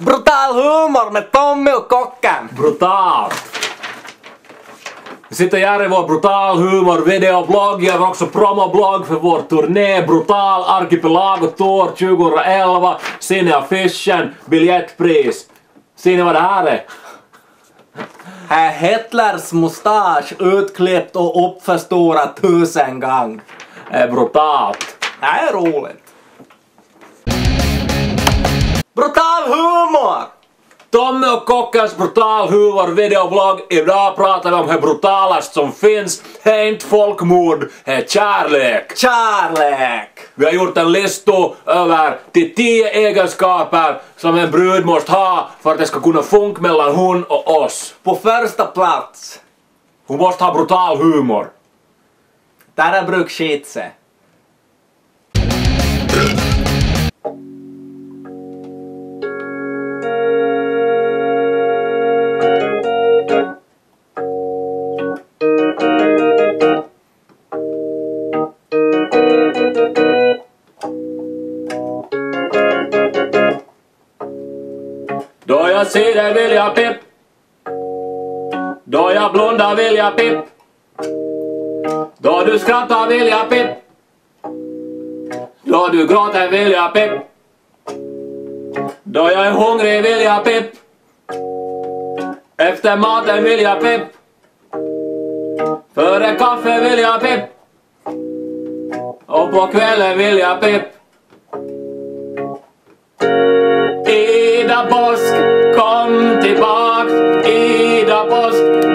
Brutal humor med Tommy och Kocken. Brutalt! Vi sitter här i vår brutal humor videoblogg. Jag har också promoblogg för vår turné Brutal Archipelago Tour 2011. Ser ni affischen? Biljettpris. Ser ni vad det här är? Här Hitlers mustasch utklippt och uppförstorad tusen gånger. Det är brutalt. Det är roligt. Brutal humor! Tommy och Kockens brutal humor videoblogg. Idag pratar vi om det brutalast som finns. Det är inte folkmord, det är kärlek. Kärlek! Vi har gjort en lista över de tio egenskaper som en brud måste ha för att det ska kunna funka mellan hon och oss. På första plats. Hon måste ha brutal humor. Där är bruk Då jag ser dig vill jag pipp. Då jag blundar vill jag pipp. Då du skrattar vill jag pipp. Då du gråter vill jag pipp. Då jag är hungrig vill jag pipp. Efter maten vill jag pipp. Före kaffe vill jag pipp. Och på kvällen vill jag Eder Bosk kommt die Box, Eder Bosk.